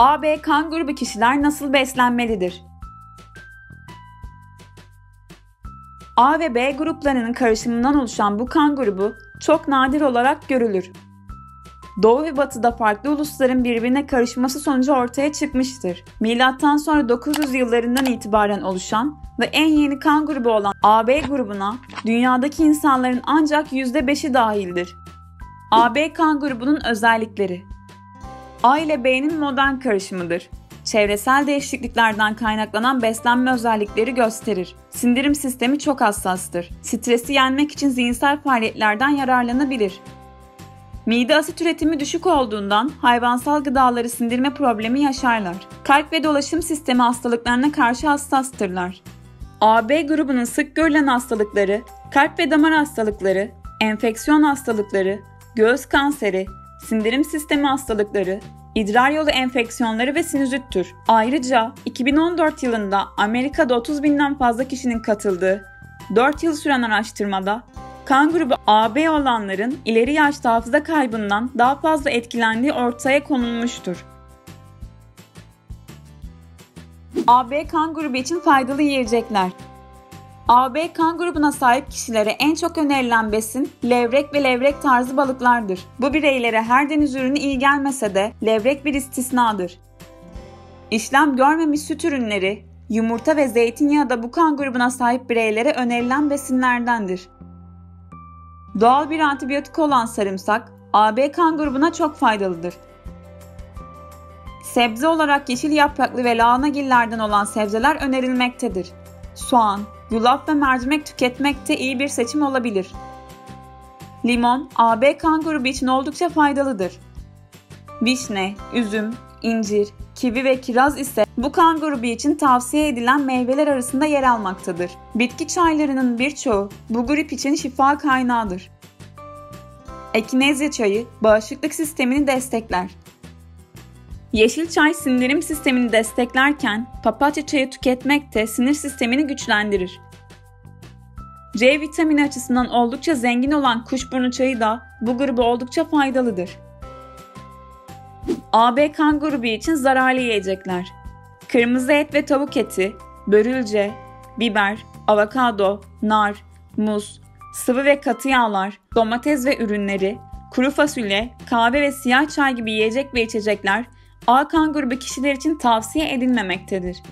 AB kan grubu kişiler nasıl beslenmelidir? A ve B gruplarının karışımından oluşan bu kan grubu çok nadir olarak görülür. Doğu ve Batı'da farklı ulusların birbirine karışması sonucu ortaya çıkmıştır. Milattan sonra 900 yıllarından itibaren oluşan ve en yeni kan grubu olan AB grubuna dünyadaki insanların ancak %5'i dahildir. AB kan grubunun özellikleri A ile B'nin modern karışımıdır. Çevresel değişikliklerden kaynaklanan beslenme özellikleri gösterir. Sindirim sistemi çok hassastır. Stresi yenmek için zihinsel faaliyetlerden yararlanabilir. Mide asit üretimi düşük olduğundan hayvansal gıdaları sindirme problemi yaşarlar. Kalp ve dolaşım sistemi hastalıklarına karşı hassastırlar. AB grubunun sık görülen hastalıkları, kalp ve damar hastalıkları, enfeksiyon hastalıkları, göğüs kanseri, sindirim sistemi hastalıkları, idrar yolu enfeksiyonları ve sinüzittür. Ayrıca 2014 yılında Amerika'da 30 binden fazla kişinin katıldığı 4 yıl süren araştırmada kan grubu AB olanların ileri yaşta hafıza kaybından daha fazla etkilendiği ortaya konulmuştur. AB kan grubu için faydalı yiyecekler. AB kan grubuna sahip kişilere en çok önerilen besin levrek ve levrek tarzı balıklardır. Bu bireylere her deniz ürünü iyi gelmese de levrek bir istisnadır. İşlem görmemiş süt ürünleri, yumurta ve zeytinyağı da bu kan grubuna sahip bireylere önerilen besinlerdendir. Doğal bir antibiyotik olan sarımsak, AB kan grubuna çok faydalıdır. Sebze olarak yeşil yapraklı ve lahanagillerden olan sebzeler önerilmektedir. Soğan, yulaf ve mercimek tüketmek de iyi bir seçim olabilir. Limon, AB kan grubu için oldukça faydalıdır. Vişne, üzüm, incir, kivi ve kiraz ise bu kan grubu için tavsiye edilen meyveler arasında yer almaktadır. Bitki çaylarının birçoğu bu grup için şifa kaynağıdır. Ekinezya çayı bağışıklık sistemini destekler. Yeşil çay sindirim sistemini desteklerken papatya çayı tüketmek de sinir sistemini güçlendirir. C vitamini açısından oldukça zengin olan kuşburnu çayı da bu grubu oldukça faydalıdır. AB kan grubu için zararlı yiyecekler. Kırmızı et ve tavuk eti, börülce, biber, avokado, nar, muz, sıvı ve katı yağlar, domates ve ürünleri, kuru fasulye, kahve ve siyah çay gibi yiyecek ve içecekler A kan grubu kişiler için tavsiye edilmemektedir.